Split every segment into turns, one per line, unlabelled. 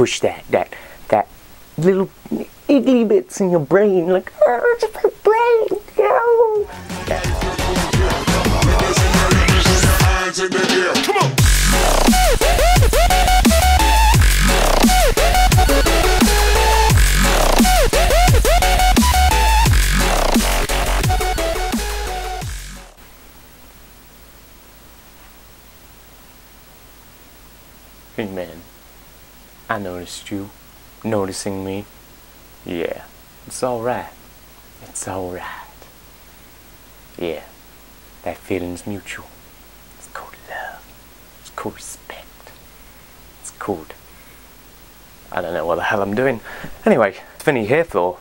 push that, that, that little iggly bits in your brain, like, oh, I noticed you noticing me. Yeah, it's alright. It's alright. Yeah, that feeling's mutual. It's called love. It's called respect. It's called. I don't know what the hell I'm doing. Anyway, Vinny here for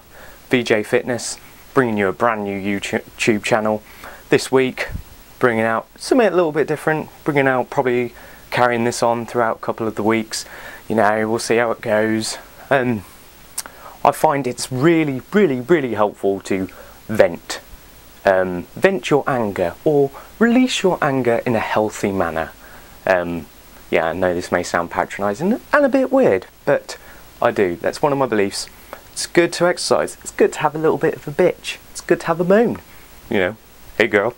VJ Fitness, bringing you a brand new YouTube channel. This week, bringing out something a little bit different, bringing out probably carrying this on throughout a couple of the weeks. You know, we'll see how it goes. And I find it's really, really, really helpful to vent. Um, vent your anger or release your anger in a healthy manner. Um, yeah, I know this may sound patronising and a bit weird, but I do. That's one of my beliefs. It's good to exercise. It's good to have a little bit of a bitch. It's good to have a moan. You know, hey girl.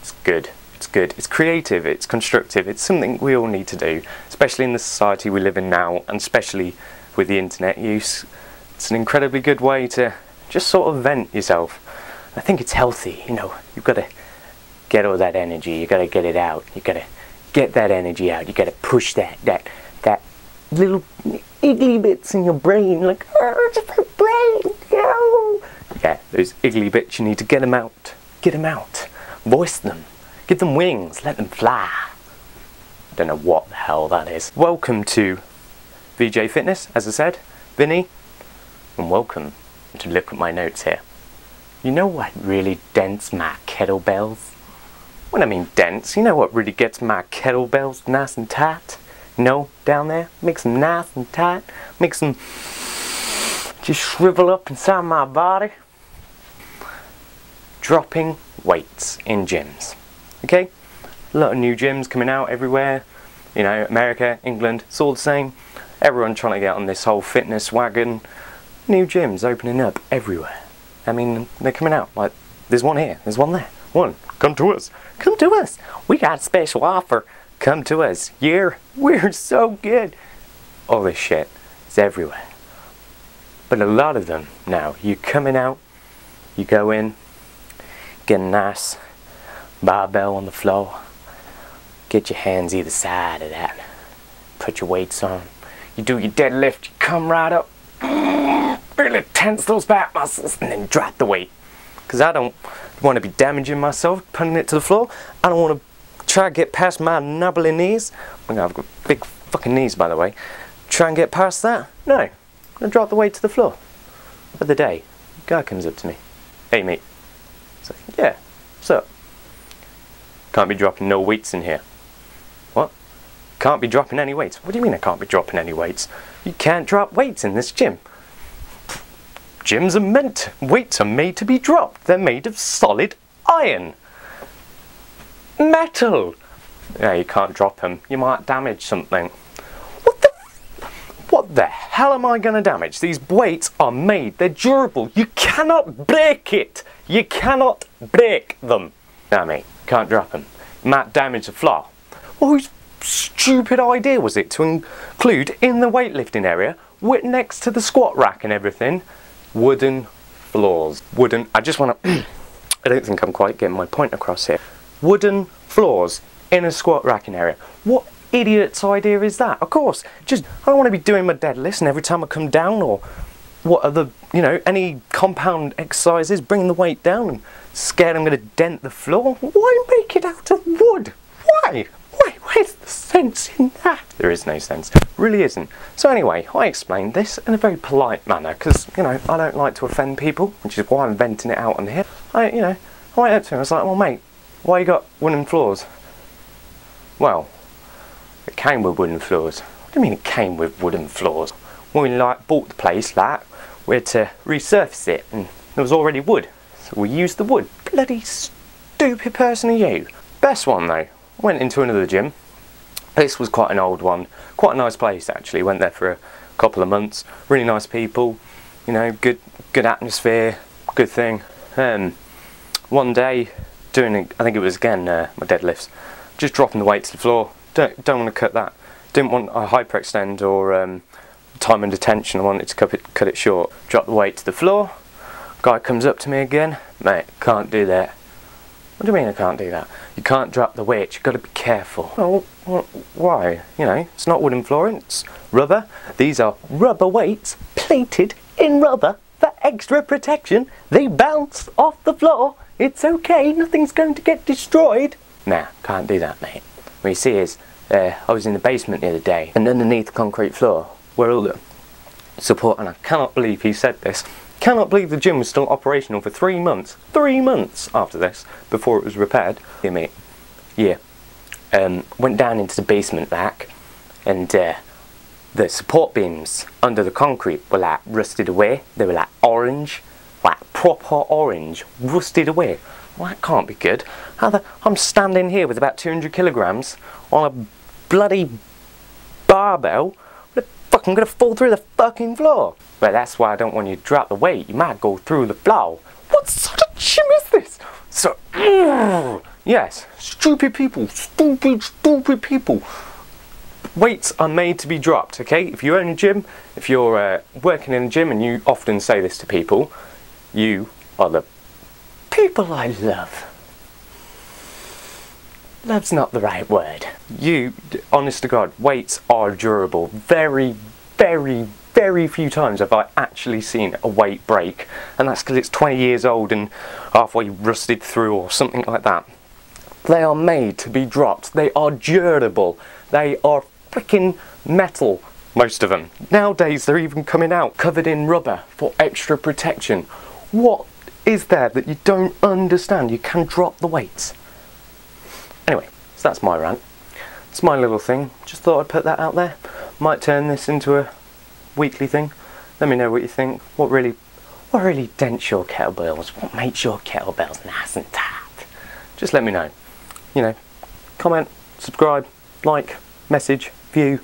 It's good. It's good. It's creative. It's constructive. It's something we all need to do, especially in the society we live in now, and especially with the internet use. It's an incredibly good way to just sort of vent yourself. I think it's healthy. You know, you've got to get all that energy. You've got to get it out. You've got to get that energy out. You've got to push that that that little iggly bits in your brain, like oh, it's my brain, no. Yeah, those iggly bits. You need to get them out. Get them out voice them, give them wings, let them fly. Don't know what the hell that is. Welcome to VJ Fitness, as I said, Vinny, and welcome to look at my notes here. You know what really dents my kettlebells? When I mean dense, you know what really gets my kettlebells nice and tight? You know, down there, makes them nice and tight, makes them just shrivel up inside my body. Dropping weights in gyms. Okay? A lot of new gyms coming out everywhere. You know, America, England, it's all the same. Everyone trying to get on this whole fitness wagon. New gyms opening up everywhere. I mean, they're coming out. Like, there's one here, there's one there. One, come to us. Come to us. We got a special offer. Come to us. You're, we're so good. All this shit is everywhere. But a lot of them now, you coming out, you go in, Get a nice barbell on the floor. Get your hands either side of that. Put your weights on. You do your deadlift, you come right up. Really tense those back muscles and then drop the weight. Because I don't want to be damaging myself putting it to the floor. I don't want to try to get past my knobbly knees. Oh, I've got big fucking knees by the way. Try and get past that? No. I'm going to drop the weight to the floor. But the day, guy comes up to me. Hey mate, so can't be dropping no weights in here. What? Can't be dropping any weights. What do you mean I can't be dropping any weights? You can't drop weights in this gym. Gyms are meant, weights are made to be dropped. They're made of solid iron. Metal. Yeah, you can't drop them. You might damage something. What the? Hell am I going to damage? These weights are made. They're durable. You cannot break it. You cannot break them. I mean, can't drop them. Might damage the floor. Well, whose stupid idea was it to include in the weightlifting area, next to the squat rack and everything, wooden floors? Wooden, I just want to, I don't think I'm quite getting my point across here. Wooden floors in a squat racking area. What idiot's idea is that? Of course, just, I don't want to be doing my deadlifts and every time I come down or what are the, you know, any compound exercises, bringing the weight down and scared I'm going to dent the floor. Why make it out of wood? Why? Why? Where's the sense in that? There is no sense. Really isn't. So anyway, I explained this in a very polite manner because, you know, I don't like to offend people, which is why I'm venting it out on here. I, you know, I went up to him, I was like, well mate, why you got wooden floors? Well, came with wooden floors. What do you mean it came with wooden floors? When we like bought the place, like, we had to resurface it and there was already wood. So we used the wood. Bloody stupid person are you. Best one though, went into another gym. This was quite an old one, quite a nice place actually. Went there for a couple of months. Really nice people, you know, good good atmosphere, good thing. Um, one day, doing I think it was again uh, my deadlifts, just dropping the weight to the floor. Don't don't want to cut that. Didn't want a hyperextend or um, time under tension. I wanted to cut it cut it short. Drop the weight to the floor. Guy comes up to me again, mate. Can't do that. What do you mean I can't do that? You can't drop the weight, you've got to be careful. Oh, why? You know, it's not wooden flooring, it's rubber. These are rubber weights plated in rubber for extra protection. They bounce off the floor. It's okay, nothing's going to get destroyed. Nah, can't do that, mate. What you see is, uh, I was in the basement the other day, and underneath the concrete floor, where all the support, and I cannot believe he said this, Cannot believe the gym was still operational for three months. Three months after this, before it was repaired. Yeah, mate. Yeah. Um, went down into the basement back, and uh, the support beams under the concrete were like rusted away. They were like orange, like proper orange, rusted away. Well, that can't be good. The, I'm standing here with about 200 kilograms on a bloody barbell The fuck, I'm gonna fall through the fucking floor. But that's why I don't want you to drop the weight. You might go through the floor. What sort of gym is this? So, yes, stupid people, stupid, stupid people. Weights are made to be dropped, okay? If you own a gym, if you're uh, working in a gym, and you often say this to people, you are the people I love. Love's not the right word. You, honest to God, weights are durable. Very, very, very few times have I actually seen a weight break. And that's because it's 20 years old and halfway rusted through or something like that. They are made to be dropped. They are durable. They are freaking metal, most of them. Nowadays, they're even coming out covered in rubber for extra protection. What is there that you don't understand? You can drop the weights. Anyway, so that's my rant. It's my little thing. Just thought I'd put that out there. Might turn this into a weekly thing. Let me know what you think. What really, what really dents your kettlebells? What makes your kettlebells nice and tight? Just let me know. You know, comment, subscribe, like, message, view,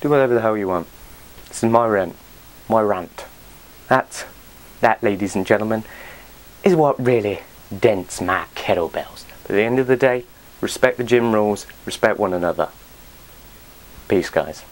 do whatever the hell you want. This is my rant, my rant. That, that, ladies and gentlemen, is what really dents my kettlebells. At the end of the day, respect the gym rules, respect one another. Peace, guys.